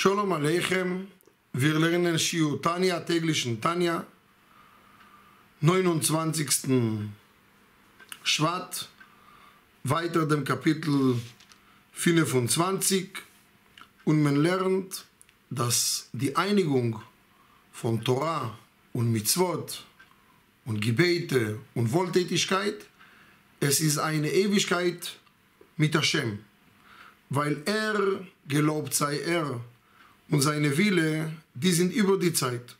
Shalom Aleichem, wir lernen Shiu Tanya, täglichen Tanya, 29. Schwat, weiter dem Kapitel 25 und man lernt, dass die Einigung von Torah und Mitzvot und Gebete und Wohltätigkeit, es ist eine Ewigkeit mit Hashem, weil er, gelobt sei er, und seine Wille, die sind über die Zeit.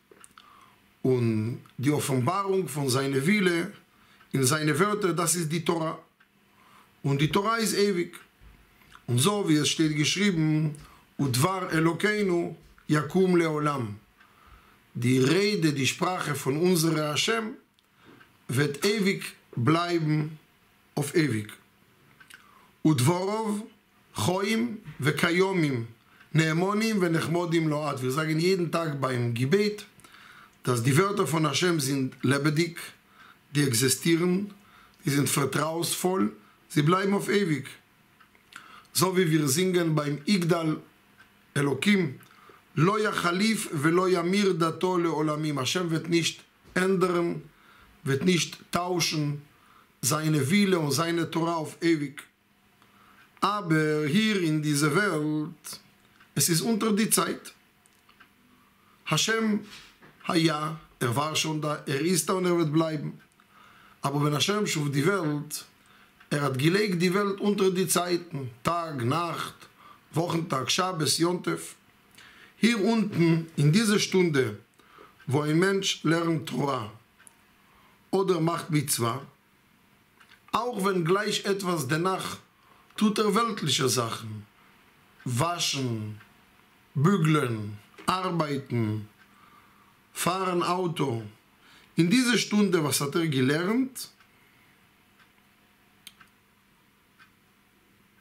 Und die Offenbarung von seiner Wille in seine Wörter, das ist die Torah. Und die Torah ist ewig. Und so wie es steht geschrieben, Udvar Elokeinu Yakum Leolam. Die Rede, die Sprache von unserem Hashem wird ewig bleiben auf ewig. Udvorov Choim Vekayomim Neemonim Venechmodim Loat. Wir sagen jeden Tag beim Gebet, dass die Wörter von Hashem sind lebendig, die existieren, die sind vertrauensvoll, sie bleiben auf ewig. So wie wir singen beim Igdal Elokim, Lo Yachalif velo Yamir Dato Leolamim. Hashem wird nicht ändern, wird nicht tauschen seine Wille und seine Torah auf ewig. Aber hier in dieser Welt, es ist unter die Zeit. Hashem Haya, er war schon da, er ist da und er wird bleiben. Aber wenn Hashem schuf die Welt, er hat gelegt die Welt unter die Zeiten, Tag, Nacht, Wochentag, Shabbos, Yontef. Hier unten, in dieser Stunde, wo ein Mensch lernt Torah oder macht Mitzvah, auch wenn gleich etwas danach tut er weltliche Sachen, waschen, bügeln, arbeiten, fahren Auto. In dieser Stunde, was hat er gelernt?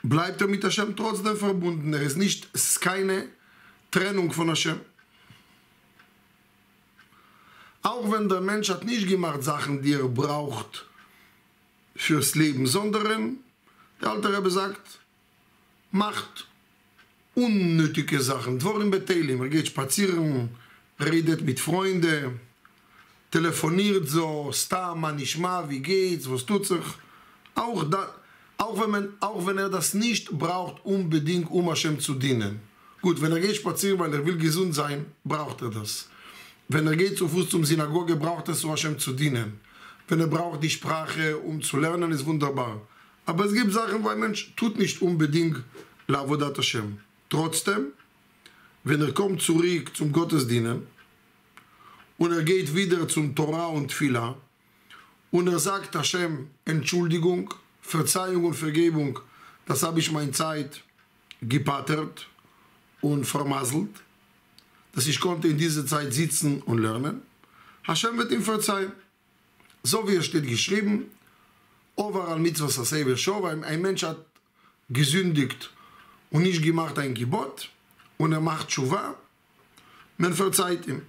Bleibt er mit Hashem trotzdem verbunden. Er ist nicht, es ist keine Trennung von Hashem. Auch wenn der Mensch hat nicht gemacht Sachen, die er braucht fürs Leben, sondern der alte Rebbe sagt, macht unnötige Sachen. Dvorim betelim, er geht spazieren, redet mit Freunden, telefoniert so, stam, man nishma, wie geht's, was tut sich. Auch, da, auch, wenn man, auch wenn er das nicht braucht, unbedingt, um Hashem zu dienen. Gut, wenn er geht spazieren, weil er will gesund sein, braucht er das. Wenn er geht zu Fuß zum Synagoge, braucht er es, um Hashem zu dienen. Wenn er braucht die Sprache, um zu lernen, ist wunderbar. Aber es gibt Sachen, wo ein Mensch tut nicht unbedingt Lavodat Hashem. Trotzdem, wenn er kommt zurück zum Gottesdienen und er geht wieder zum Torah und Tfilah und er sagt Hashem Entschuldigung, Verzeihung und Vergebung, das habe ich meine Zeit gepattert und vermasselt, dass ich konnte in dieser Zeit sitzen und lernen. Hashem wird ihm verzeihen. So wie es steht geschrieben, overall mitzvahs asay shova, ein Mensch hat gesündigt und nicht gemacht ein Gebot und er macht Tshuva, man verzeiht ihm.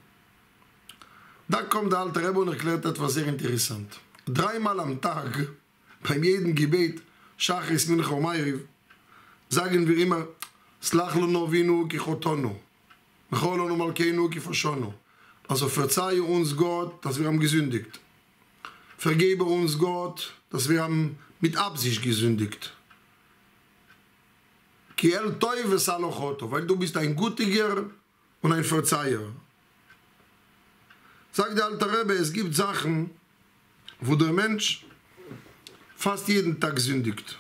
Da kommt der alte Rebbe und erklärt etwas sehr interessant. Dreimal am Tag, beim jedem Gebet, Shachris, Mincha und sagen wir immer, Slach lo novinu ki chotonu, Mecholo no malkeinu ki foshonu. Also verzeihe uns Gott, dass wir haben gesündigt. Vergebe uns Gott, dass wir haben mit Absicht gesündigt. Ki el toy vesalochoto, weil du bist ein Gutiger und ein Verzeiher. Sagt der alte Rebbe, es gibt Sachen, wo der Mensch fast jeden Tag sündigt.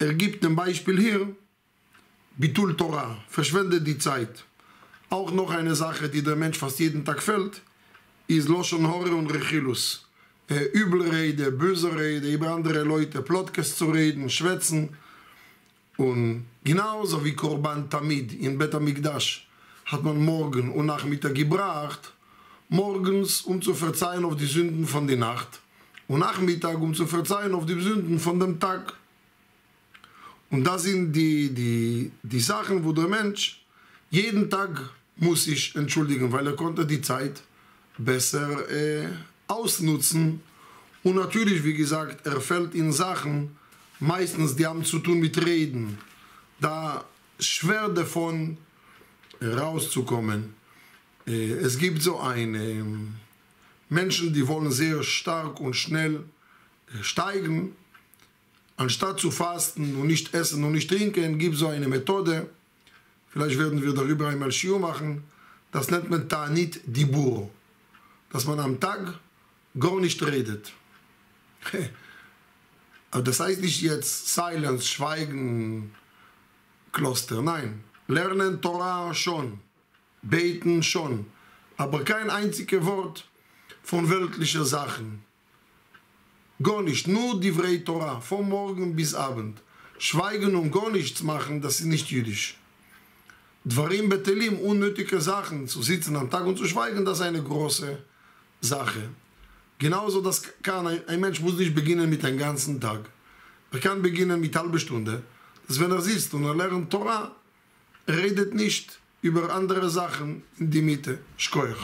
Er gibt ein Beispiel hier, Bitul Torah, verschwende die Zeit. Auch noch eine Sache, die der Mensch fast jeden Tag fällt, ist Loshon Hore und Rechilus. Äh, Übelrede, böse Rede, über andere Leute, Plotkas zu reden, schwätzen. Und genauso wie Korban Tamid in Bet Amikdash hat man morgen und Nachmittag gebracht, morgens um zu verzeihen auf die Sünden von der Nacht und Nachmittag um zu verzeihen auf die Sünden von dem Tag. Und das sind die, die, die Sachen, wo der Mensch jeden Tag muss sich entschuldigen, weil er konnte die Zeit besser äh, ausnutzen. Und natürlich, wie gesagt, er fällt in Sachen, meistens die haben zu tun mit Reden, da schwer davon rauszukommen. Äh, es gibt so eine ähm, Menschen, die wollen sehr stark und schnell äh, steigen. Anstatt zu fasten und nicht essen und nicht trinken, gibt es so eine Methode. Vielleicht werden wir darüber einmal Schiu machen. Das nennt man Tanit Dibur. Dass man am Tag gar nicht redet. Aber das heißt nicht jetzt Silence, Schweigen, Kloster. Nein. Lernen Torah schon. Beten schon. Aber kein einziges Wort von weltlichen Sachen. Gar nicht. Nur die Vrei Torah. Von morgen bis Abend. Schweigen und gar nichts machen, das ist nicht jüdisch. Dvarim betelim, unnötige Sachen, zu sitzen am Tag und zu schweigen, das ist eine große Sache. Genauso, das kann ein, ein Mensch muss nicht beginnen mit einem ganzen Tag. Er kann beginnen mit halbe Stunde. Das wenn er sitzt und er lernt Torah, redet nicht über andere Sachen in die Mitte. Schkoich.